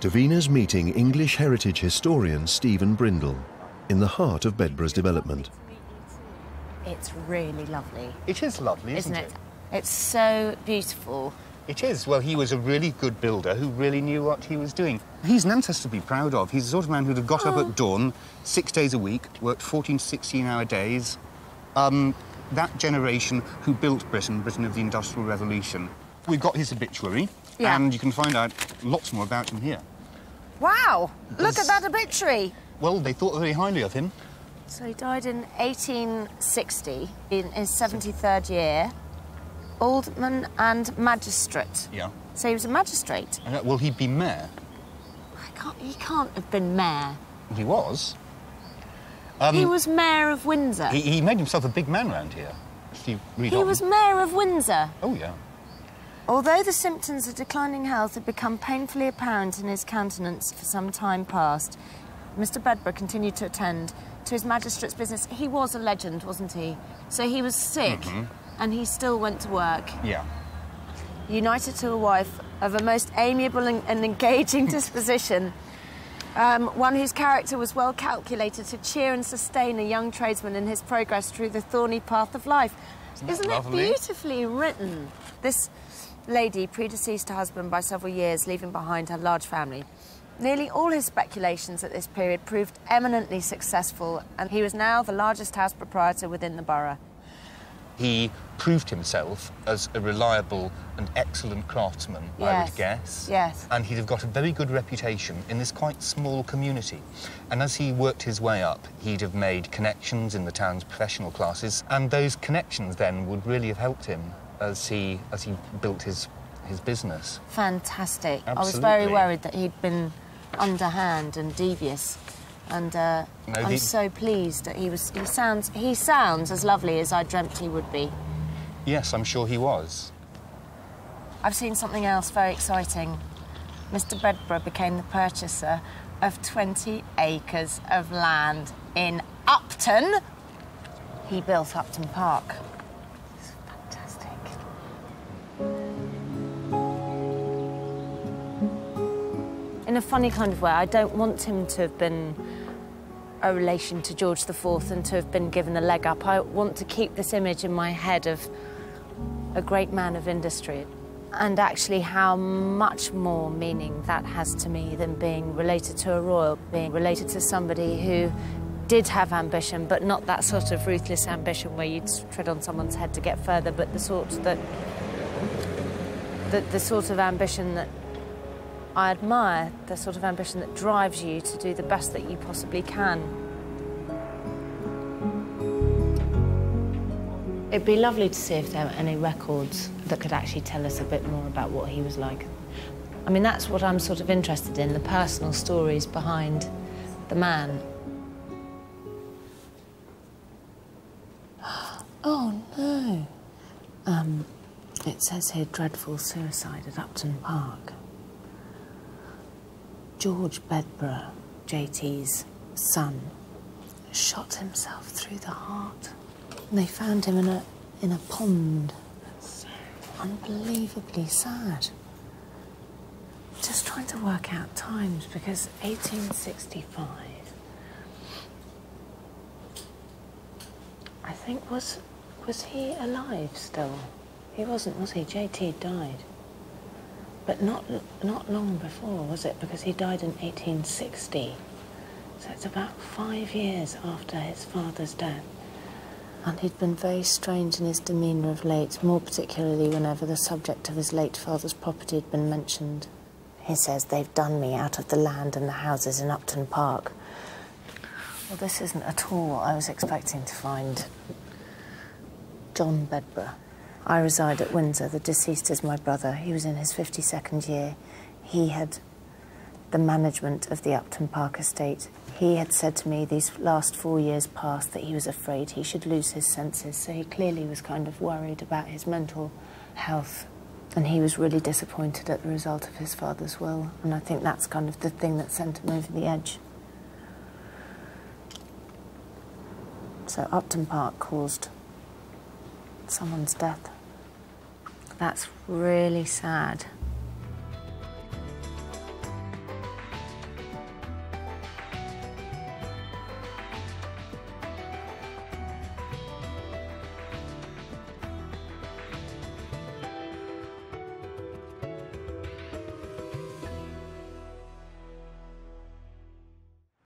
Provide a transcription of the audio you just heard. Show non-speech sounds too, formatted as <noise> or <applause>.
Davina's meeting English heritage historian Steven Brindle in the heart of Bedborough's development. It's really lovely. It is lovely, isn't, isn't it? It's so beautiful. It is. Well, he was a really good builder who really knew what he was doing. He's an ancestor to be proud of. He's the sort of man who'd have got oh. up at dawn, six days a week, worked 14, 16-hour days. Um, that generation who built Britain, Britain of the Industrial Revolution. We've got his obituary, yeah. and you can find out lots more about him here. Wow! There's... Look at that obituary. Well, they thought very highly of him. So he died in 1860, in his 73rd year. Alderman and magistrate. Yeah. So he was a magistrate. Uh, will he be mayor? I can't, he can't have been mayor. He was. Um, he was mayor of Windsor. He, he, made himself a big man around here. he on. was mayor of Windsor. Oh, yeah. Although the symptoms of declining health had become painfully apparent in his countenance for some time past, Mr Bedborough continued to attend to his magistrate's business. He was a legend, wasn't he? So he was sick mm -hmm. and he still went to work. Yeah. United to a wife of a most amiable and engaging <laughs> disposition, um, one whose character was well calculated to cheer and sustain a young tradesman in his progress through the thorny path of life. Isn't, Isn't it beautifully written? This lady predeceased her husband by several years, leaving behind her large family. Nearly all his speculations at this period proved eminently successful, and he was now the largest house proprietor within the borough. He proved himself as a reliable and excellent craftsman, yes. I would guess. Yes. And he'd have got a very good reputation in this quite small community. And as he worked his way up, he'd have made connections in the town's professional classes, and those connections then would really have helped him as he as he built his his business. Fantastic. Absolutely. I was very worried that he'd been underhand and devious. And uh, no, I'm so pleased that he was. He sounds. He sounds as lovely as I dreamt he would be. Yes, I'm sure he was. I've seen something else very exciting. Mr. Bedborough became the purchaser of 20 acres of land in Upton. He built Upton Park. In a funny kind of way. I don't want him to have been a relation to George IV and to have been given the leg up. I want to keep this image in my head of a great man of industry and actually how much more meaning that has to me than being related to a royal, being related to somebody who did have ambition, but not that sort of ruthless ambition where you'd tread on someone's head to get further, but the sort that the, the sort of ambition that I admire the sort of ambition that drives you to do the best that you possibly can. It'd be lovely to see if there were any records that could actually tell us a bit more about what he was like. I mean, that's what I'm sort of interested in, the personal stories behind the man. <gasps> Oh, no. Um, it says here dreadful suicide at Upton Park. George Bedborough, JT's son, shot himself through the heart. And they found him in a, in a pond. Unbelievably sad. Just trying to work out times because 1865, I think, was, was he alive still? He wasn't, was he? JT died. But not, not long before, was it? Because he died in 1860. So it's about five years after his father's death. And he'd been very strange in his demeanour of late, more particularly whenever the subject of his late father's property had been mentioned. He says, they've done me out of the land and the houses in Upton Park. Well, this isn't at all what I was expecting to find. John Bedborough. I reside at Windsor. The deceased is my brother. He was in his 52nd year. He had the management of the Upton Park estate. He had said to me these last four years past that he was afraid he should lose his senses, so he clearly was kind of worried about his mental health. And he was really disappointed at the result of his father's will, and I think that's kind of the thing that sent him over the edge. So Upton Park caused someone's death. That's really sad.